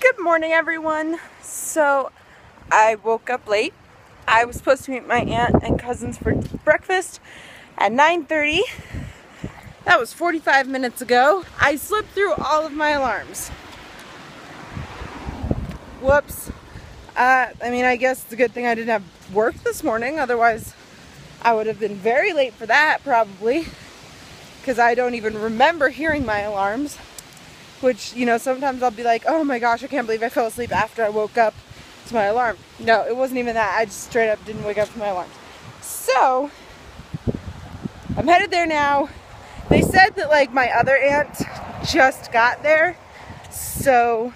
Good morning, everyone. So, I woke up late. I was supposed to meet my aunt and cousins for breakfast at 9:30. That was 45 minutes ago. I slipped through all of my alarms. Whoops. Uh, I mean, I guess it's a good thing I didn't have work this morning. Otherwise, I would have been very late for that, probably. Because I don't even remember hearing my alarms which, you know, sometimes I'll be like, oh my gosh, I can't believe I fell asleep after I woke up to my alarm. No, it wasn't even that. I just straight up didn't wake up to my alarm. So, I'm headed there now. They said that, like, my other aunt just got there. So,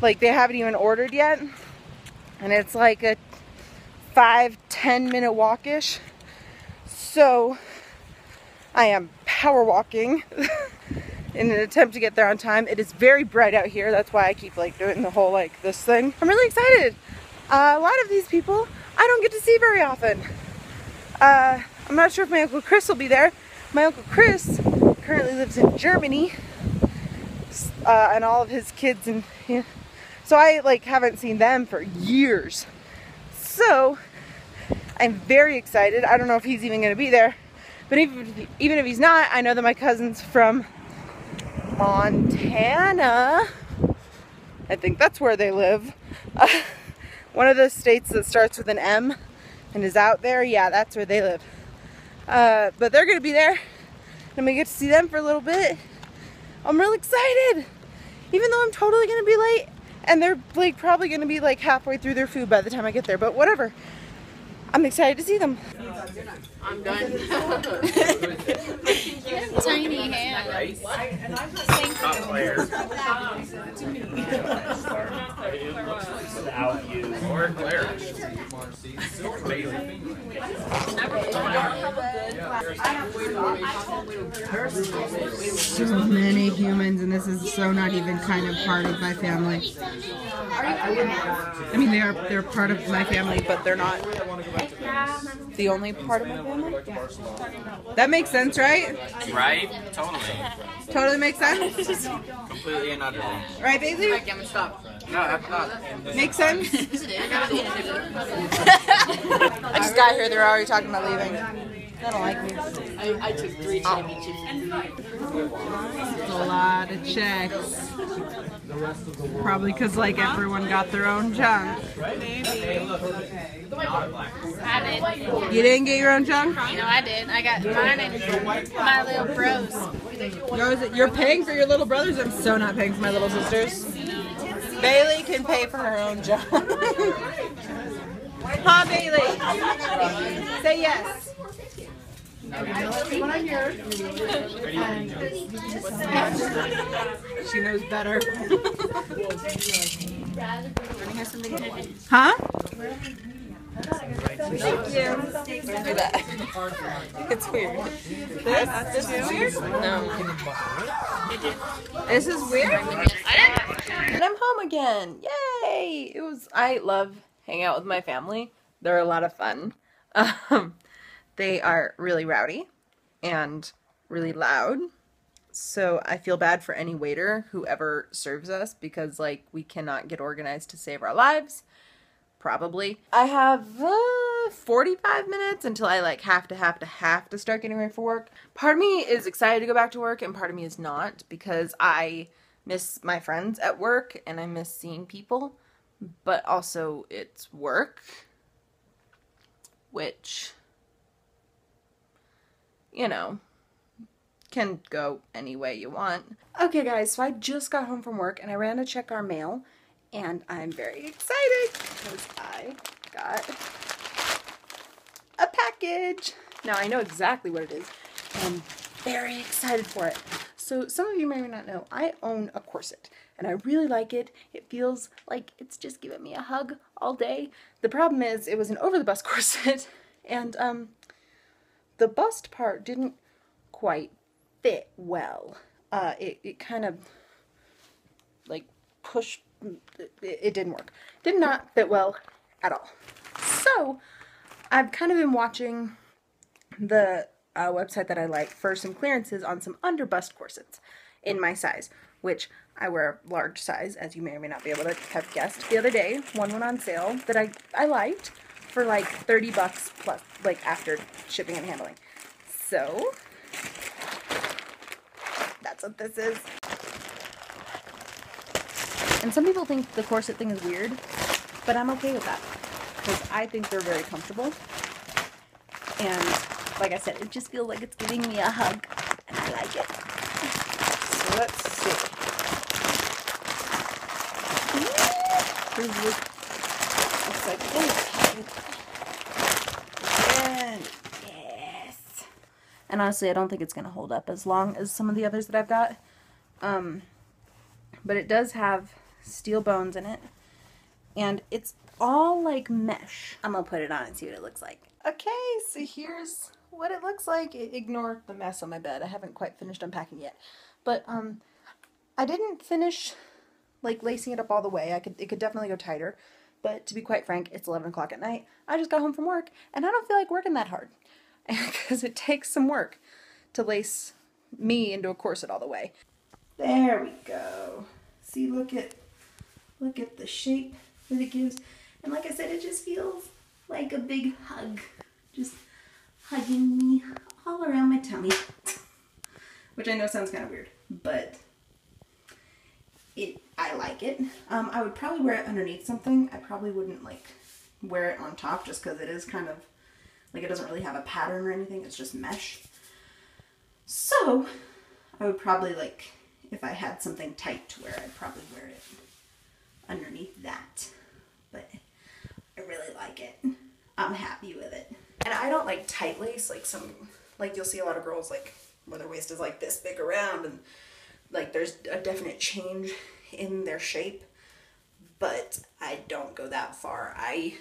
like, they haven't even ordered yet. And it's like a five, ten minute walk-ish. So, I am power walking. in an attempt to get there on time. It is very bright out here. That's why I keep like doing the whole like this thing. I'm really excited. Uh, a lot of these people I don't get to see very often. Uh, I'm not sure if my Uncle Chris will be there. My Uncle Chris currently lives in Germany uh, and all of his kids and yeah. so I like haven't seen them for years. So I'm very excited. I don't know if he's even going to be there. But even, even if he's not, I know that my cousins from Montana. I think that's where they live. Uh, one of the states that starts with an M and is out there. Yeah, that's where they live. Uh, but they're to be there. And we get to see them for a little bit. I'm real excited. Even though I'm totally to be late. And they're like probably to be like halfway through their food by the time I get there. But whatever. I'm excited to see them. I'm done. Tiny hands. Or Claire. So many humans, and this is so not even kind of part of my family. I mean, they are they're part of my family, but they're not the only part of my family. That makes sense, right? Right? Totally. Totally makes sense. Completely and utterly. Right, Bailey? I'm gonna stop. No, that's not. Makes sense. I just got here. They're already talking about leaving. They don't like me. I, I took three oh. championships. a lot of checks. Probably because like everyone got their own junk. I did. You didn't get your own junk? No, I did. I got mine and my little bros. Yours, you're paying for your little brothers? I'm so not paying for my little sisters. Bailey can pay for her own junk. huh, Bailey? Say yes. She knows better. huh? Thank you. Do that. It's weird. This, this is weird? No. This is weird? And I'm home again. Yay! It was I love hanging out with my family. They're a lot of fun. Um, they are really rowdy and really loud. So I feel bad for any waiter who ever serves us because like we cannot get organized to save our lives. Probably. I have uh, 45 minutes until I like have to have to have to start getting ready for work. Part of me is excited to go back to work and part of me is not because I miss my friends at work and I miss seeing people. But also it's work which you know, can go any way you want. Okay guys, so I just got home from work and I ran to check our mail and I'm very excited because I got a package. Now I know exactly what it is and I'm very excited for it. So some of you may not know, I own a corset and I really like it. It feels like it's just giving me a hug all day. The problem is it was an over the bust corset and um the bust part didn't quite fit well. Uh, it, it kind of like pushed, it, it didn't work. Did not fit well at all. So I've kind of been watching the uh, website that I like for some clearances on some under bust corsets in my size. which I wear a large size, as you may or may not be able to have guessed. The other day, one went on sale that I, I liked for like 30 bucks plus, like after shipping and handling. So, that's what this is. And some people think the corset thing is weird, but I'm okay with that because I think they're very comfortable. And like I said, it just feels like it's giving me a hug, and I like it. So let's see. Looks like this. And yes. And honestly, I don't think it's gonna hold up as long as some of the others that I've got. Um, but it does have steel bones in it, and it's all like mesh. I'm gonna put it on and see what it looks like. Okay, so here's what it looks like. Ignore the mess on my bed. I haven't quite finished unpacking yet, but um, I didn't finish like lacing it up all the way. I could it could definitely go tighter, but to be quite frank, it's 11 o'clock at night. I just got home from work, and I don't feel like working that hard because it takes some work to lace me into a corset all the way. There we go. See, look at look at the shape that it gives, and like I said, it just feels like a big hug, just hugging me all around my tummy, which I know sounds kind of weird, but it I like it. Um, I would probably wear it underneath something. I probably wouldn't like wear it on top just because it is kind of like it doesn't really have a pattern or anything. It's just mesh. So I would probably like if I had something tight to wear, I'd probably wear it underneath that. But I really like it. I'm happy with it. And I don't like tight lace like some like you'll see a lot of girls like where their waist is like this big around and like there's a definite change in their shape but i don't go that far i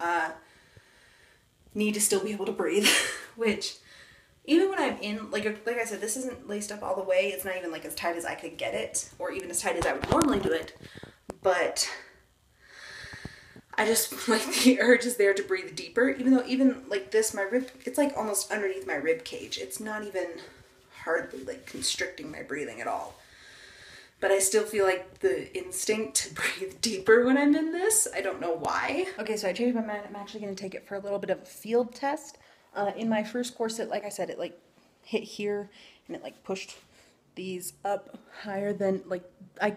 uh, need to still be able to breathe which even when i'm in like like i said this isn't laced up all the way it's not even like as tight as i could get it or even as tight as i would normally do it but I just like the urge is there to breathe deeper, even though even like this, my rib, it's like almost underneath my rib cage. It's not even hardly like constricting my breathing at all. But I still feel like the instinct to breathe deeper when I'm in this. I don't know why. Okay, so I changed my mind. I'm actually gonna take it for a little bit of a field test. Uh, in my first corset, like I said, it like hit here and it like pushed these up higher than like I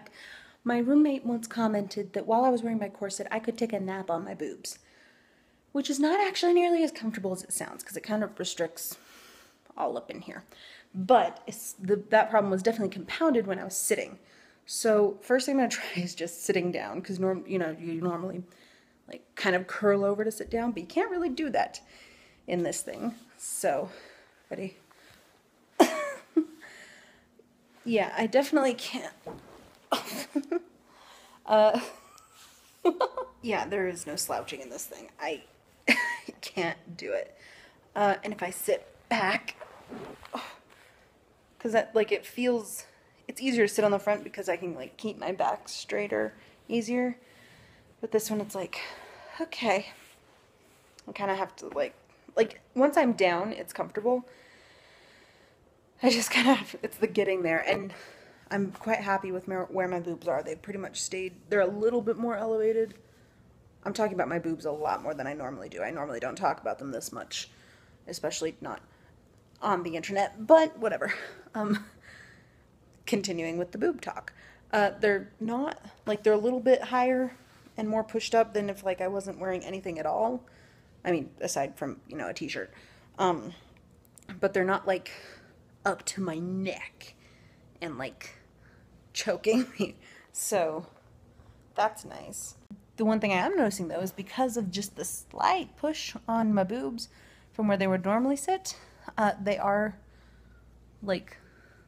my roommate once commented that while I was wearing my corset, I could take a nap on my boobs, which is not actually nearly as comfortable as it sounds because it kind of restricts all up in here. But the, that problem was definitely compounded when I was sitting. So first thing I'm gonna try is just sitting down because norm you know you normally like kind of curl over to sit down, but you can't really do that in this thing. So ready? yeah, I definitely can't. uh, yeah, there is no slouching in this thing. I can't do it. Uh, and if I sit back, because that like it feels, it's easier to sit on the front because I can like keep my back straighter easier. But this one, it's like, okay, I kind of have to like, like once I'm down, it's comfortable. I just kind of, it's the getting there. And I'm quite happy with where my boobs are. They've pretty much stayed, they're a little bit more elevated. I'm talking about my boobs a lot more than I normally do. I normally don't talk about them this much, especially not on the internet, but whatever. Um, continuing with the boob talk. Uh, they're not, like, they're a little bit higher and more pushed up than if, like, I wasn't wearing anything at all. I mean, aside from, you know, a t shirt. Um, but they're not, like, up to my neck and, like, choking me. So that's nice. The one thing I am noticing though is because of just the slight push on my boobs from where they would normally sit, uh, they are like,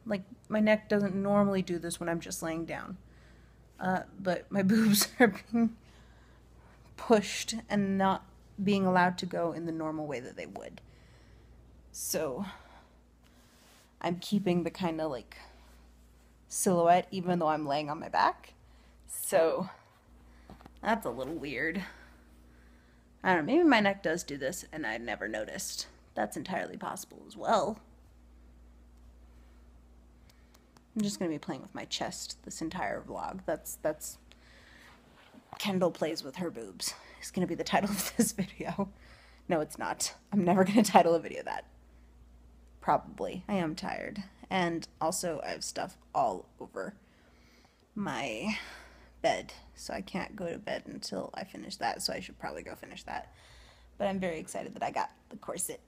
like my neck doesn't normally do this when I'm just laying down. Uh, but my boobs are being pushed and not being allowed to go in the normal way that they would. So I'm keeping the kind of like silhouette even though I'm laying on my back. So that's a little weird. I don't know, maybe my neck does do this and I never noticed. That's entirely possible as well. I'm just gonna be playing with my chest this entire vlog. That's that's Kendahl plays with her boobs. Is gonna be the title of this video. No, it's not. I'm never gonna title a video that. Probably. I am tired. And also I have stuff all over my bed. So I can't go to bed until I finish that. So I should probably go finish that. But I'm very excited that I got the corset